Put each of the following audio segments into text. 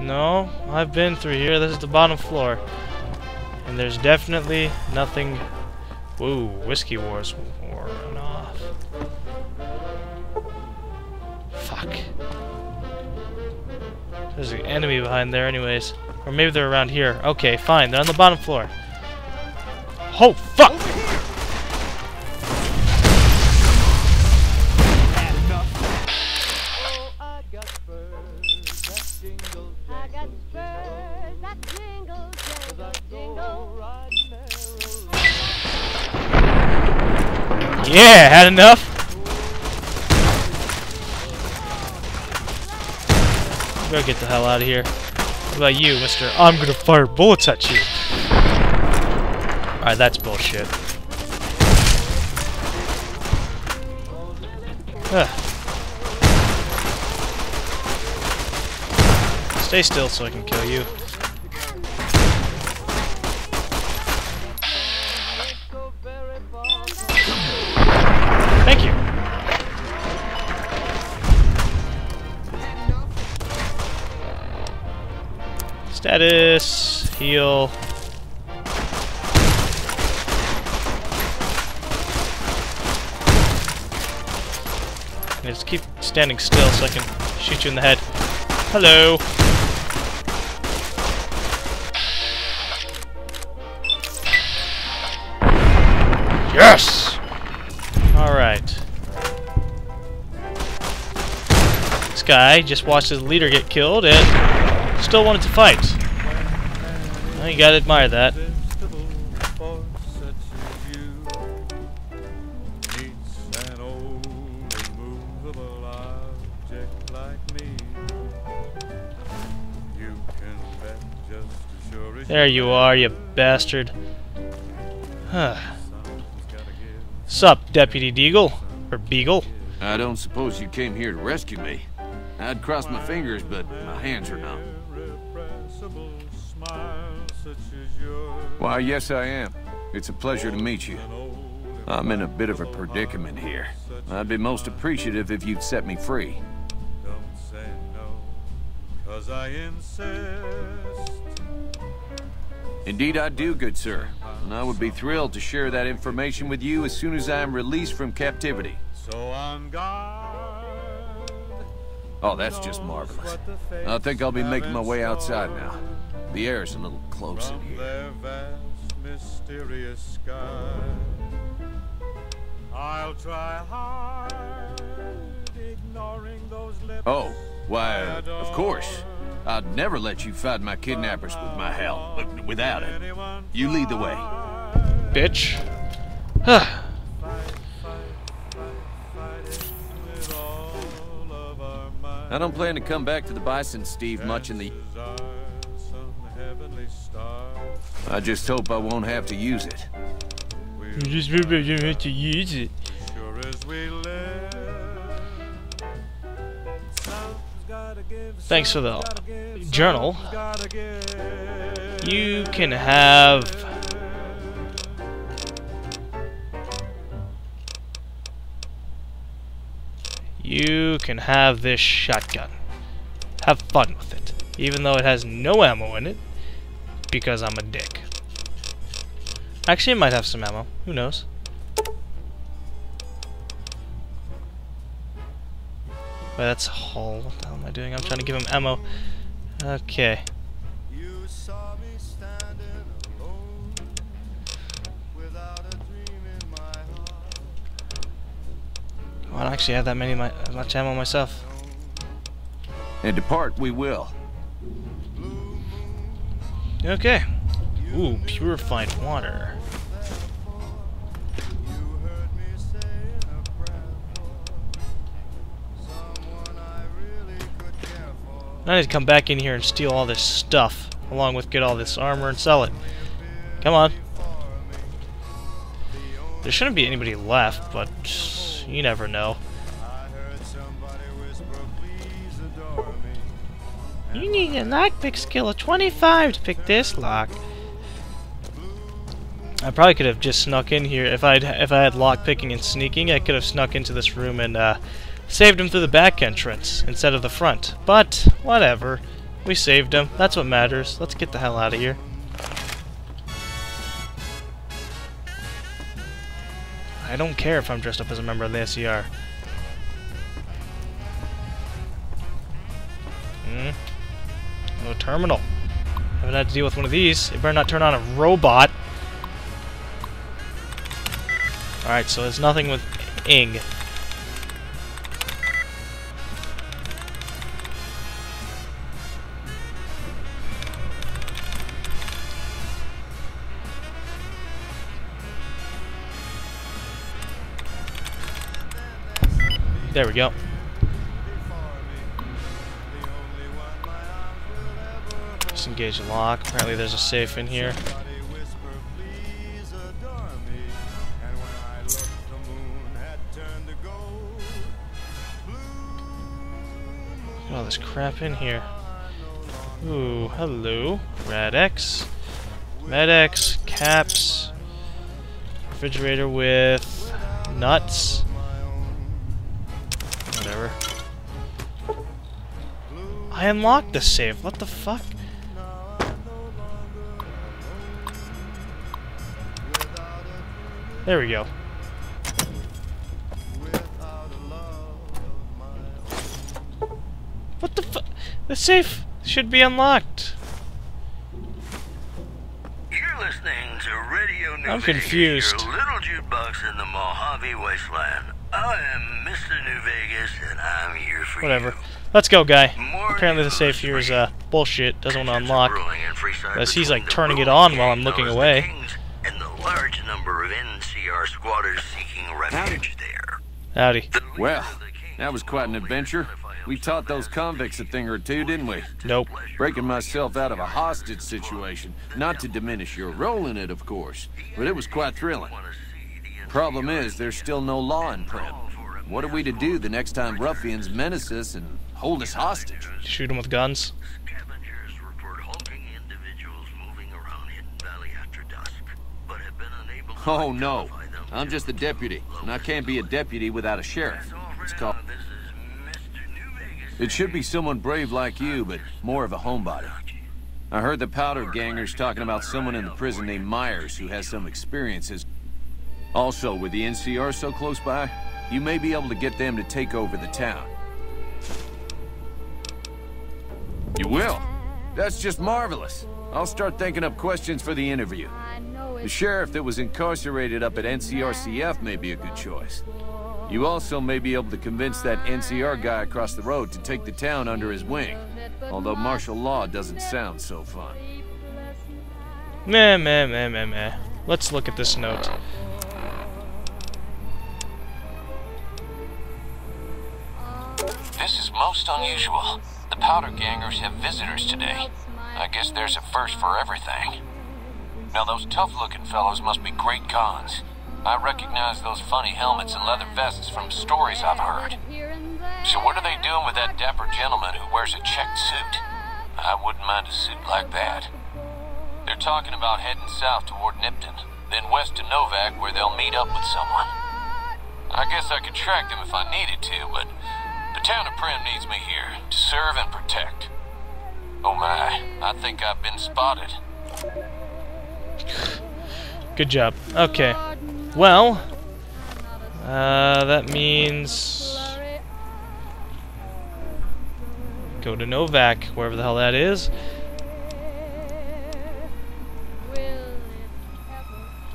No, I've been through here. This is the bottom floor. And there's definitely nothing... Whoa, Whiskey Wars worn off. Fuck. There's an enemy behind there anyways. Or maybe they're around here. Okay, fine. They're on the bottom floor. Oh, fuck! Yeah, had enough? Go get the hell out of here. What about you, mister? I'm gonna fire bullets at you. Alright, that's bullshit. Ugh. Stay still so I can kill you. Thank you. Status, heal. Just keep standing still so I can shoot you in the head. Hello. Yes! Guy just watched his leader get killed and still wanted to fight. Well, you gotta admire that. There you are, you bastard. Huh. Sup, Deputy Deagle? Or Beagle? I don't suppose you came here to rescue me. I'd cross my fingers, but my hands are numb. Irrepressible smile such as yours. Why, yes, I am. It's a pleasure to meet you. I'm in a bit of a predicament here. I'd be most appreciative if you'd set me free. Don't say no, cause I insist. Indeed, I do, good sir. And I would be thrilled to share that information with you as soon as I am released from captivity. So on guard. Oh, that's just marvelous. I think I'll be making my way outside now. The air's a little close in here. their vast, mysterious sky. I'll try hard, ignoring those lips. Oh, why, uh, of course. I'd never let you fight my kidnappers with my help, but without it. You lead the way. Bitch. I don't plan to come back to the Bison, Steve, much in the... Chances are some heavenly star I just hope I won't have to use it. will You just don't have to use it. sure as we live. Something's gotta give, Thanks for the something's gotta give, journal. something's gotta give. You can have... You can have this shotgun. Have fun with it. Even though it has no ammo in it. Because I'm a dick. Actually, it might have some ammo. Who knows? Wait, that's a hole. What the hell am I doing? I'm trying to give him ammo. Okay. Actually have that many my, much ammo myself. And depart we will. Okay. Ooh, purified water. You heard me saying a prayer for someone I really could care for. I need to come back in here and steal all this stuff, along with get all this armor and sell it. Come on. There shouldn't be anybody left, but you never know. You need a lockpick skill of 25 to pick this lock. I probably could have just snuck in here if I'd if I had lockpicking and sneaking. I could have snuck into this room and uh, saved him through the back entrance instead of the front. But whatever, We saved him. That's what matters. Let's get the hell out of here. I don't care if I'm dressed up as a member of the SCR. Terminal. Haven't had to deal with one of these. It better not turn on a robot. Alright, so there's nothing with Ing. There we go. Disengage the lock. Apparently there's a safe in here. Look at all this crap in here. Ooh, hello. Rad-X. Med-X, caps. Refrigerator with nuts. Whatever. I unlocked the safe. What the fuck? There we go. What the fu- The safe should be unlocked. You're listening to Radio New I'm confused. little jukebox in the Mojave Wasteland. I am Mr. New Vegas, and I'm here for Whatever. you. Let's go, guy. More Apparently the safe here is uh bullshit. Doesn't want to unlock. brewing in Freeside As he's, like, turning it on while I'm looking away. Kings And the large number of NCR squatters seeking refuge there. Howdy. Well, of the Kings that was quite an adventure. We taught those convicts a thing or two, didn't we? Nope. Breaking myself out of a hostage situation. Not to diminish your role in it, of course, but it was quite thrilling. Problem is, there's still no law in Primm. What are we to do the next time ruffians menace us and hold us hostage? Shoot them with guns. Oh no. I'm just a deputy, and I can't be a deputy without a sheriff. It's called. It should be someone brave like you, but more of a homebody. I heard the powder gangers talking about someone in the prison named Meyers who has some experiences. Also, with the NCR so close by, you may be able to get them to take over the town. You will? That's just marvelous. I'll start thinking up questions for the interview. I know The sheriff that was incarcerated up at NCRCF may be a good choice. You also may be able to convince that NCR guy across the road to take the town under his wing. Although martial law doesn't sound so fun. Meh, meh, meh, meh, meh. Let's look at this note. This is most unusual. The Powder Gangers have visitors today. I guess there's a first for everything. Now, those tough looking fellows must be Great Khans. I recognize those funny helmets and leather vests from stories I've heard. So, what are they doing with that dapper gentleman who wears a checked suit? I wouldn't mind a suit like that. They're talking about heading south toward Nipton, then west to Novac where they'll meet up with someone. I guess I could track them if I needed to, but the town of Primm needs me here to serve and protect. Oh my, I think I've been spotted. Good job. Okay. Well, uh, that means go to Novac, wherever the hell that is.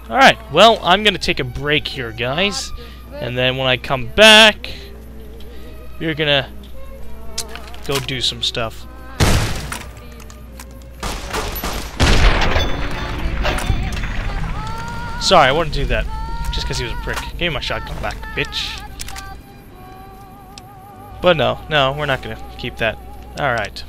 Alright, well, I'm gonna take a break here, guys. And then when I come back, we're gonna go do some stuff. Sorry, I wouldn't do that. Just because he was a prick. Give me my shotgun back, bitch. But no, no, we're not gonna keep that. Alright.